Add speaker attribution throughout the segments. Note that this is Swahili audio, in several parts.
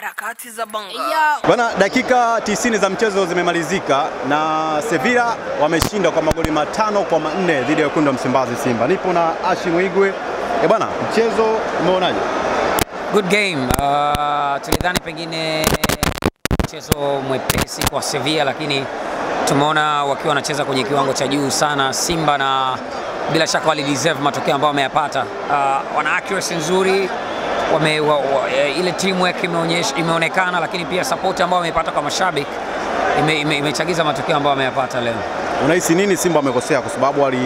Speaker 1: Harakati za Banga.
Speaker 2: Bwana, dakika 90 za mchezo zimemalizika na Sevilla wameshinda kwa magoli matano kwa manne dhidi ya wekundu wa Msimbazi Simba. Nipo na Ashi Mwigwe. Eh bwana, mchezo umeonaje?
Speaker 3: Good game. Uh, tulidhani pengine mchezo mwepesi kwa Sevilla, lakini tumeona wakiwa wanacheza kwenye kiwango cha juu sana Simba, na bila shaka wali deserve matokeo ambayo wameyapata. Uh, wana accuracy nzuri wame, wa, wa, ile teamwork imeonyesha imeonekana, lakini pia support ambayo wamepata kwa mashabiki ime, ime, imechagiza matokeo ambayo wameyapata leo.
Speaker 2: Unahisi nini Simba wamekosea? Kwa sababu wali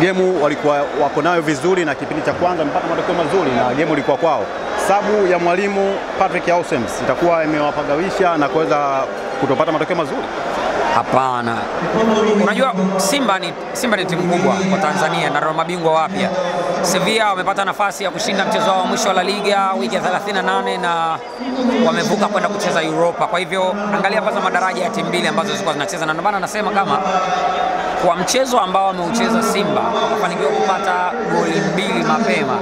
Speaker 2: gemu walikuwa wako nayo vizuri na kipindi cha kwanza wamepata matokeo mazuri na gemu ilikuwa kwao. Sabu ya mwalimu Patrick Ausems itakuwa imewapagawisha na kuweza kutopata matokeo mazuri.
Speaker 3: Hapana, unajua Simba ni, Simba ni timu kubwa kwa Tanzania na ndio mabingwa wapya. Sevilla wamepata nafasi ya kushinda mchezo wao mwisho wa La Liga wiki ya 38 na wamevuka kwenda kucheza Europa. Kwa hivyo angalia kwanza madaraja ya timu mbili ambazo zilikuwa zinacheza, na ndio maana nasema kama kwa mchezo ambao wameucheza Simba wakafanikiwa kupata goli mbili mapema,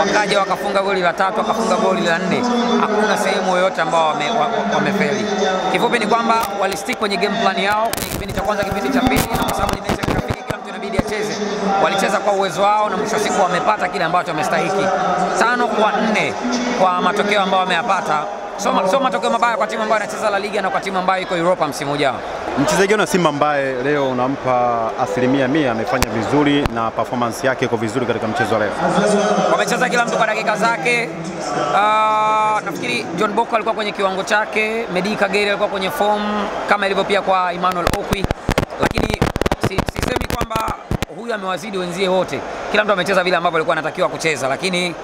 Speaker 3: wakaja wakafunga goli la tatu, wakafunga goli la nne, hakuna sehemu yoyote ambao wamefeli wame, wame kifupi ni kwamba walistick kwenye game plan yao kwenye kipindi cha kwanza, kipindi cha pili, na kwa sababu ni mechi ya kirafiki, kila mtu inabidi acheze. Walicheza kwa uwezo wao na mwisho siku wamepata kile ambacho wamestahiki, tano kwa nne kwa matokeo ambayo wameyapata. So, so matokeo mabaya kwa timu ambayo inacheza La Liga na kwa timu ambayo iko Europa msimu ujao.
Speaker 2: Mchezaji wa Simba ambaye leo unampa asilimia mia amefanya vizuri na performance yake iko vizuri katika mchezo leo?
Speaker 3: Wamecheza kila mtu kwa dakika zake. Uh, nafikiri John Boko alikuwa kwenye kiwango chake, Medi Kagere alikuwa kwenye form kama ilivyo pia kwa Emmanuel Okwi, lakini si, sisemi kwamba huyu amewazidi wenzie wote. Kila mtu amecheza vile ambavyo alikuwa anatakiwa kucheza, lakini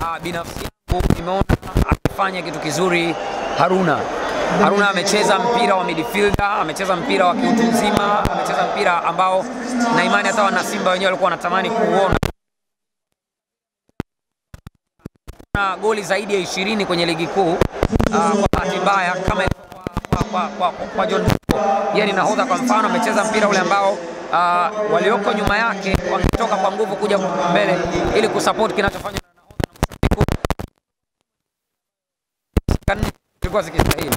Speaker 3: uh, binafsi yangu nimeona akifanya kitu kizuri Haruna Haruna amecheza mpira wa midfielder, amecheza mpira wa kiutu uzima, amecheza mpira ambao na imani hata wana Simba wenyewe walikuwa wanatamani kuona na goli zaidi ya ishirini kwenye ligi kuu. Uh, kwa bahati mbaya kama kwa, kwa, kwa, kwa John yeye ni nahodha kwa mfano, amecheza mpira ule ambao uh, walioko nyuma yake wangetoka kwa nguvu kuja mbele ili kusupport kinachofanywa na nahodha ilikuwa zikistahili.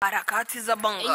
Speaker 1: Harakati za bongo.